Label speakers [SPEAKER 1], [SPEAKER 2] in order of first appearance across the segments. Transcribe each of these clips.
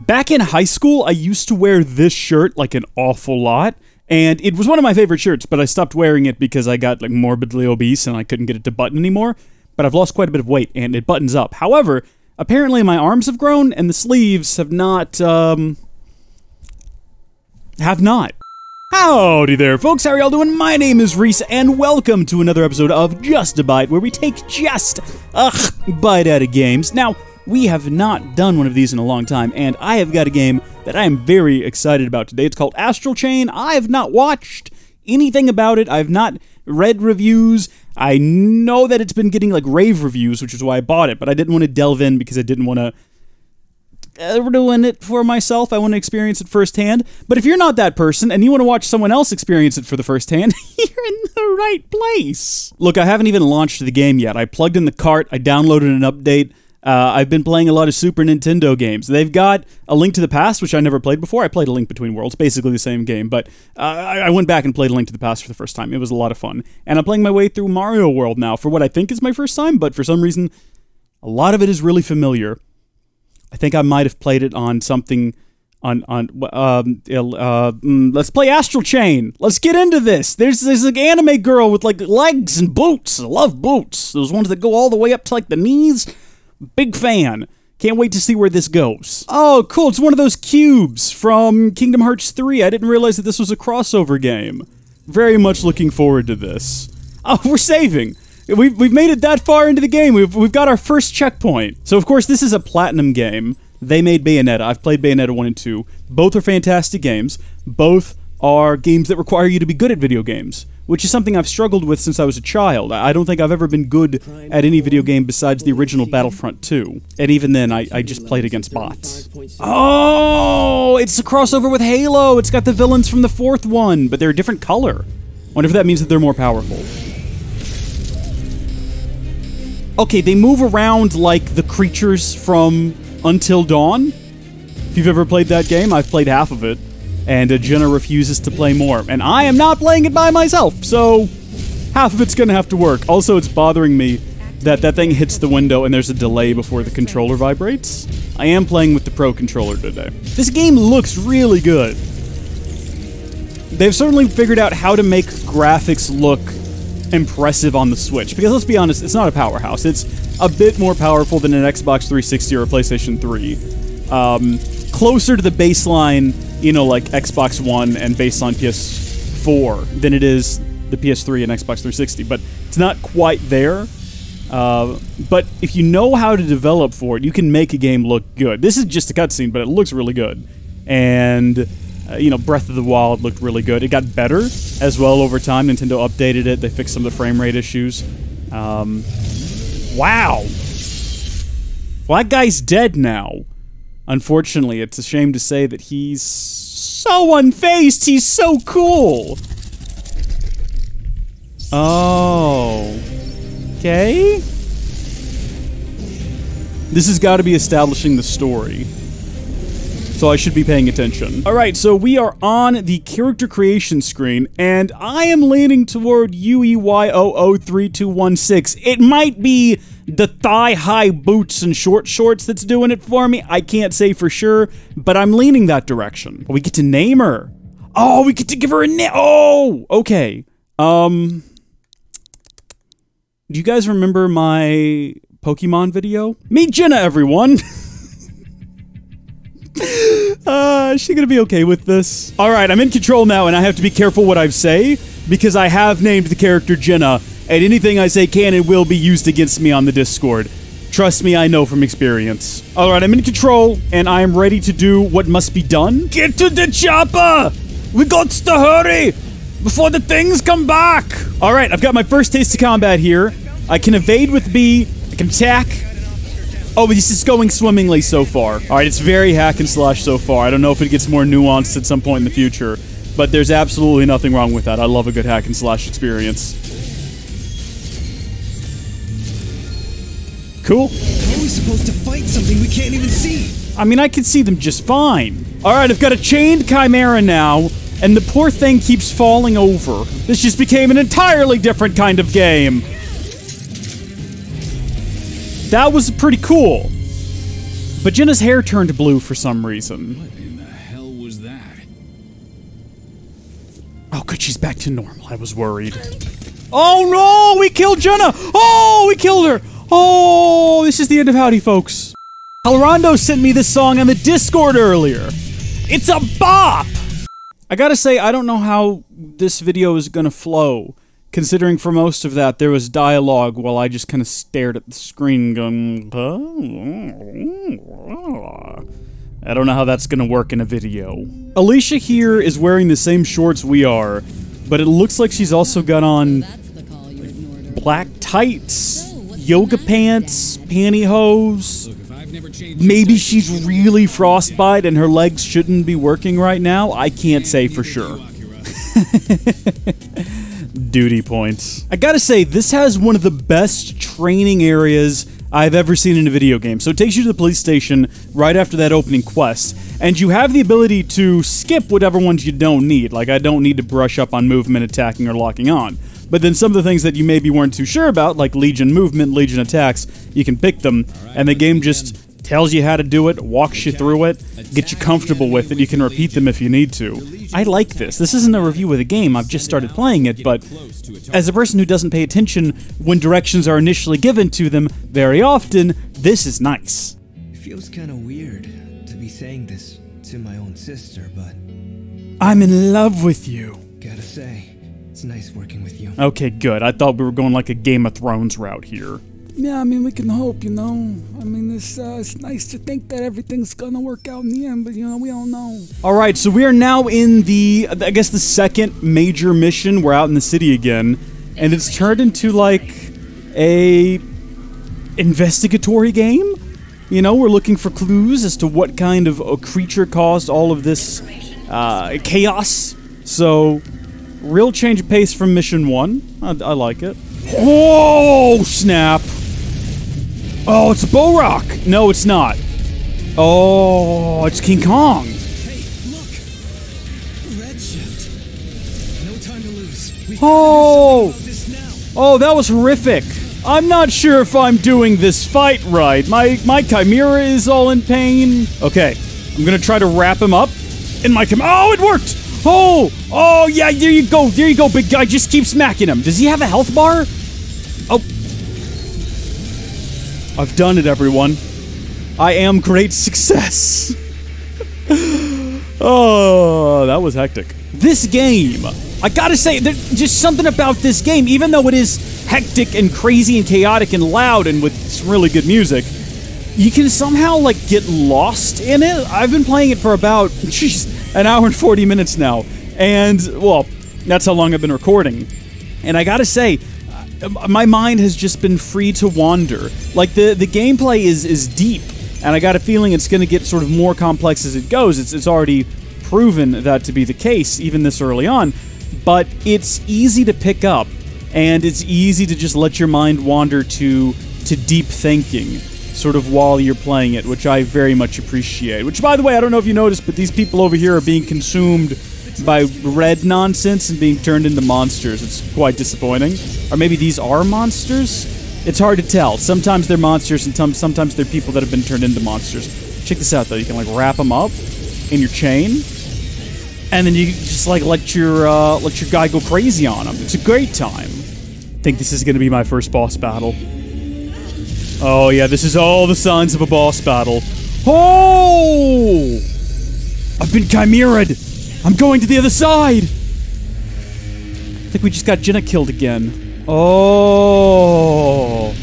[SPEAKER 1] Back in high school, I used to wear this shirt like an awful lot, and it was one of my favorite shirts, but I stopped wearing it because I got like morbidly obese and I couldn't get it to button anymore. But I've lost quite a bit of weight and it buttons up. However, apparently my arms have grown and the sleeves have not, um, have not. Howdy there, folks. How are y'all doing? My name is Rees, and welcome to another episode of Just a Byte, where we take just a bite out of games. Now, we have not done one of these in a long time, and I have got a game that I am very excited about today. It's called Astral Chain. I have not watched anything about it. I've not read reviews. I know that it's been getting like rave reviews, which is why I bought it, but I didn't want to delve in because I didn't want to ruin it for myself. I want to experience it firsthand. But if you're not that person and you want to watch someone else experience it for the first hand, you're in the right place. Look, I haven't even launched the game yet. I plugged in the cart, I downloaded an update. Uh, I've been playing a lot of Super Nintendo games. They've got A Link to the Past, which I never played before. I played A Link Between Worlds, basically the same game, but uh, I, went back and played A Link to the Past for the first time. It was a lot of fun. And I'm playing my way through Mario World now for what I think is my first time, but for some reason, a lot of it is really familiar. I think I might have played it on something on on um uh, mm, let's play Astral Chain. Let's get into this. There's there's an anime girl with like legs and boots. I love boots. Those ones that go all the way up to like the knees. Big fan. Can't wait to see where this goes. Oh, cool. It's one of those cubes from Kingdom Hearts 3. I didn't realize that this was a crossover game. Very much looking forward to this. Oh, we're saving. We've, we've made it that far into the game. We've, we've got our first checkpoint. So, of course, this is a Platinum game. They made Bayonetta. I've played Bayonetta 1 and 2. Both are fantastic games. Both are games that require you to be good at video games, which is something I've struggled with since I was a child. I don't think I've ever been good at any video game besides the original Battlefront 2. And even then, I, I just played against bots. Oh, it's a crossover with Halo. It's got the villains from the fourth one, but they're a different color. Wonder if that means that they're more powerful. Okay, they move around like the creatures from Until Dawn. If you've ever played that game, I've played half of it, and uh, Jenna refuses to play more. And I am not playing it by myself, so half of it's gonna have to work. Also, it's bothering me that that thing hits the window and there's a delay before the controller vibrates. I am playing with the Pro controller today. This game looks really good. They've certainly figured out how to make graphics look impressive on the Switch. Because let's be honest, it's not a powerhouse. It's a bit more powerful than an Xbox 360 or a PlayStation 3. Um, closer to the baseline, you know, like Xbox One and baseline PS4 than it is the PS3 and Xbox 360. But it's not quite there. Uh, but if you know how to develop for it, you can make a game look good. This is just a cutscene, but it looks really good. And uh, you know, Breath of the Wild looked really good. It got better as well over time. Nintendo updated it. They fixed some of the frame rate issues. Um, wow. That guy's dead now. Unfortunately, it's a shame to say that he's so unfazed. He's so cool. Oh. Okay. This has got to be establishing the story so I should be paying attention. All right, so we are on the character creation screen, and I am leaning toward UEYOO3216. It might be the thigh-high boots and short shorts that's doing it for me. I can't say for sure, but I'm leaning that direction. We get to name her. Oh, we get to give her a name. Oh, okay. Um, do you guys remember my Pokemon video? Meet Jenna, everyone. is she gonna be okay with this? All right, I'm in control now, and I have to be careful what I say because I have named the character Jenna, and anything I say can and will be used against me on the Discord. Trust me, I know from experience. All right, I'm in control, and I am ready to do what must be done. Get to the chopper! We got to hurry before the things come back. All right, I've got my first taste of combat here. I can evade with B. I can attack. Oh, this is going swimmingly so far. All right, it's very hack and slash so far. I don't know if it gets more nuanced at some point in the future, but there's absolutely nothing wrong with that. I love a good hack and slash experience. Cool.
[SPEAKER 2] How are we supposed to fight something we can't even see?
[SPEAKER 1] I mean, I can see them just fine. All right, I've got a chained chimera now, and the poor thing keeps falling over. This just became an entirely different kind of game. That was pretty cool. But Jenna's hair turned blue for some reason.
[SPEAKER 3] What in the hell was that?
[SPEAKER 1] Oh, good, she's back to normal. I was worried. Oh no, we killed Jenna! Oh, we killed her! Oh, this is the end of Howdy, folks. Colorado sent me this song on the Discord earlier. It's a bop! I gotta say, I don't know how this video is gonna flow, considering for most of that there was dialogue while I just kind of stared at the screen going, I don't know how that's gonna work in a video. Alicia here is wearing the same shorts we are, but it looks like she's also got on
[SPEAKER 4] That's the call you ignored earlier.
[SPEAKER 1] black tights, yoga pants, pantyhose.
[SPEAKER 3] Look, if I've never changed.
[SPEAKER 1] Maybe she's really frostbite and her legs shouldn't be working right now. I can't say for sure. Duty points. I gotta say, this has one of the best training areas I've ever seen in a video game. So it takes you to the police station right after that opening quest, and you have the ability to skip whatever ones you don't need. Like, I don't need to brush up on movement, attacking, or locking on. But then some of the things that you maybe weren't too sure about, like Legion movement, Legion attacks, you can pick them, and the game just tells you how to do it, walks you through it, gets you comfortable with it. You can repeat them if you need to. I like this. This isn't a review of the game, I've just started playing it, but as a person who doesn't pay attention when directions are initially given to them very often, this is nice.
[SPEAKER 2] It feels kind of weird to be saying this to my own sister, but
[SPEAKER 1] I'm in love with you.
[SPEAKER 2] gotta say, it's nice working with you.
[SPEAKER 1] Okay, good. I thought we were going like a Game of Thrones route here.
[SPEAKER 5] Yeah, I mean, we can hope, you know. I mean, it's uh, it's nice to think that everything's gonna work out in the end, but you know, we don't know.
[SPEAKER 1] All right, so we are now in the, I guess, the second major mission. We're out in the city again, and it's turned into like a investigatory game. You know, we're looking for clues as to what kind of a creature caused all of this uh, chaos. So, real change of pace from mission one. I, I like it. Whoa! Snap! Oh, it's Borok! No, it's not. Oh, it's King Kong.
[SPEAKER 2] Hey, look! Redshift. No time to lose. We've
[SPEAKER 1] Oh!
[SPEAKER 2] got to do something about this now.
[SPEAKER 1] Oh, that was horrific. I'm not sure if I'm doing this fight right. My my chimera is all in pain. Okay, I'm gonna try to wrap him up. In my chim- Oh, it worked. Oh, oh yeah, there you go, there you go, big guy. Just keep smacking him. Does he have a health bar? Oh, I've done it, everyone. I am great success. Oh, that was hectic. This game, I gotta say, there's just something about this game, even though it is hectic and crazy and chaotic and loud and with some really good music, you can somehow like get lost in it. I've been playing it for about, jeez, an hour and 40 minutes now. And, well, that's how long I've been recording. And I gotta say, Um, my mind has just been free to wander. Like the the gameplay is is deep, and I got a feeling it's going to get sort of more complex as it goes. It's it's already proven that to be the case even this early on, but it's easy to pick up, and it's easy to just let your mind wander to to deep thinking. Sort of while you're playing it, which I very much appreciate. Which, by the way, I don't know if you noticed, but these people over here are being consumed by red nonsense and being turned into monsters. It's quite disappointing. Or maybe these are monsters? It's hard to tell. Sometimes they're monsters, and sometimes they're people that have been turned into monsters. Check this out, though. You can like wrap them up in your chain, and then you just like let your uh, let your guy go crazy on them. It's a great time. I think this is going to be my first boss battle. Oh yeah, this is all the signs of a boss battle. Oh! I've been chimeraed. I'm going to the other side. I think we just got Jenna killed again. Oh.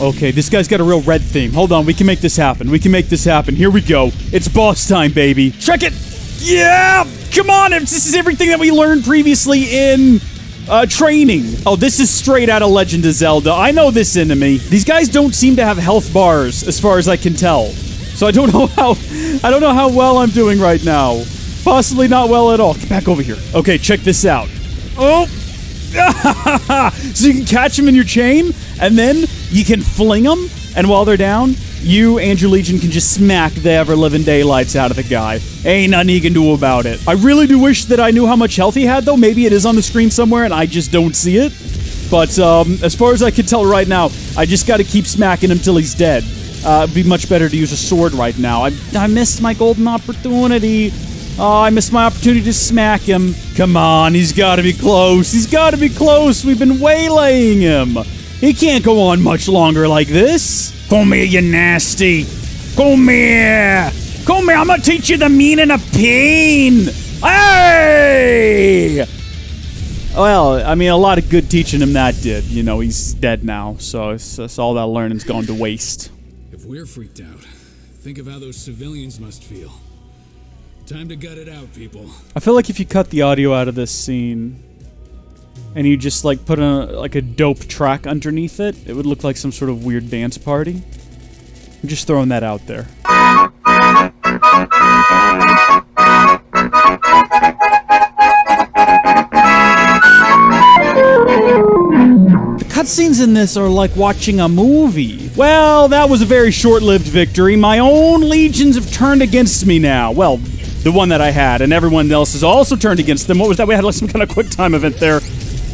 [SPEAKER 1] Okay, this guy's got a real red theme. Hold on, we can make this happen. We can make this happen. Here we go. It's boss time, baby. Check it. Yeah! Come on, this is everything that we learned previously in uh, training. Oh, this is straight out of Legend of Zelda. I know this enemy. These guys don't seem to have health bars, as far as I can tell. So I don't know how I don't know how well I'm doing right now. Possibly not well at all. Get back over here. Okay, check this out. Oh! so you can catch them in your chain, and then you can fling them, and while they're down, you and your legion can just smack the ever-living daylights out of the guy. Ain't nothing you can do about it. I really do wish that I knew how much health he had, though. Maybe it is on the screen somewhere, and I just don't see it. But um, as far as I can tell right now, I just got to keep smacking him till he's dead. Uh, it'd be much better to use a sword right now. I, I missed my golden opportunity. Oh, I missed my opportunity to smack him. Come on, he's got to be close. He's got to be close. We've been waylaying him. He can't go on much longer like this. Come here, you nasty. Come here. Come here. I'm going to teach you the meaning of pain. Hey! Well, I mean, a lot of good teaching him that did. You know, he's dead now, so it's, it's all that learning's gone to waste.
[SPEAKER 3] If we're freaked out, think of how those civilians must feel. Time to gut it out, people.
[SPEAKER 1] I feel like if you cut the audio out of this scene and you just like put a like a dope track underneath it, it would look like some sort of weird dance party. I'm just throwing that out there. The cutscenes in this are like watching a movie. Well, that was a very short-lived victory. My own legions have turned against me now. Well, the one that I had, and everyone else has also turned against them. What was that? We had like some kind of quick time event there.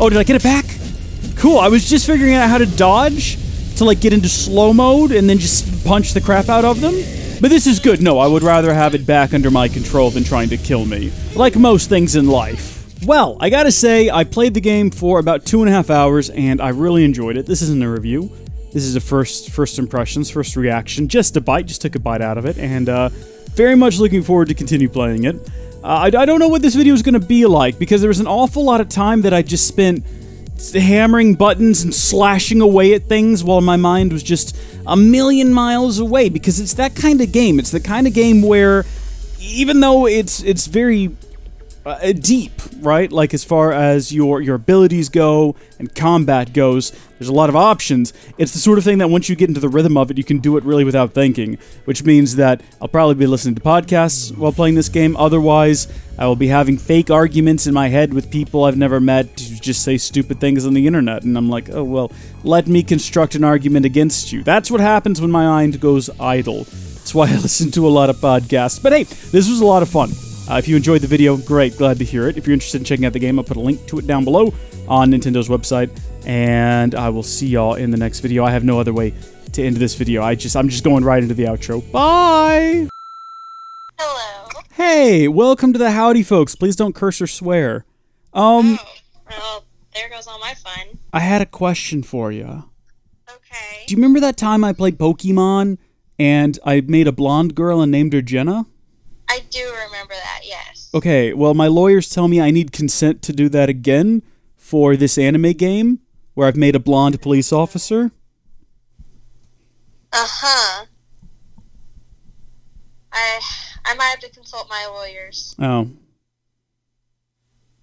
[SPEAKER 1] Oh, did I get it back? Cool. I was just figuring out how to dodge to like get into slow mode and then just punch the crap out of them. But this is good. No, I would rather have it back under my control than trying to kill me. Like most things in life. Well, I gotta say, I played the game for about two and a half hours and I really enjoyed it. This isn't a review. This is a first first impressions, first reaction. Just a bite, just took a bite out of it, and uh, very much looking forward to continue playing it. Uh, I, I don't know what this video is going to be like because there was an awful lot of time that I just spent hammering buttons and slashing away at things while my mind was just a million miles away because it's that kind of game. It's the kind of game where even though it's it's very uh, deep, right? Like as far as your your abilities go and combat goes, there's a lot of options. It's the sort of thing that once you get into the rhythm of it, you can do it really without thinking. Which means that I'll probably be listening to podcasts while playing this game. Otherwise, I will be having fake arguments in my head with people I've never met to just say stupid things on the internet, and I'm like, oh well, let me construct an argument against you. That's what happens when my mind goes idle. That's why I listen to a lot of podcasts. But hey, this was a lot of fun. Uh, if you enjoyed the video, great, glad to hear it. If you're interested in checking out the game, I'll put a link to it down below on Nintendo's website. And I will see y'all in the next video. I have no other way to end this video. I just I'm just going right into the outro. Bye.
[SPEAKER 6] Hello.
[SPEAKER 1] Hey, welcome to the howdy, folks. Please don't curse or swear. Um,
[SPEAKER 6] Oh, well, there goes all my fun.
[SPEAKER 1] I had a question for you.
[SPEAKER 6] Okay.
[SPEAKER 1] Do you remember that time I played Pokemon and I made a blonde girl and named her Jenna?
[SPEAKER 6] I do remember that, yes.
[SPEAKER 1] Okay, well, my lawyers tell me I need consent to do that again for this anime game where I've made a blonde police officer.
[SPEAKER 6] Uh huh. I I might have to consult my lawyers.
[SPEAKER 1] Oh,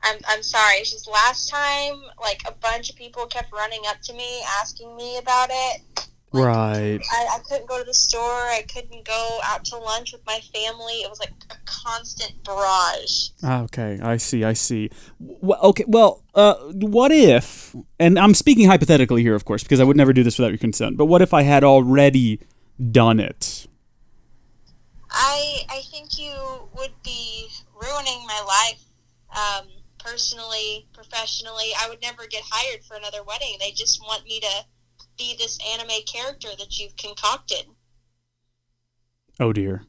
[SPEAKER 6] I'm I'm sorry. It's just last time, like a bunch of people kept running up to me asking me about it. Like,
[SPEAKER 1] right.
[SPEAKER 6] I, I couldn't go to the store. I couldn't go out to lunch with my family. It was like a constant barrage.
[SPEAKER 1] Okay, I see, I see. W- okay, well, uh, what if, and I'm speaking hypothetically here, of course, because I would never do this without your consent, but what if I had already done it?
[SPEAKER 6] I I think you would be ruining my life. Um, personally, professionally, I would never get hired for another wedding. They just want me to be this anime character that you've concocted.
[SPEAKER 1] Oh dear.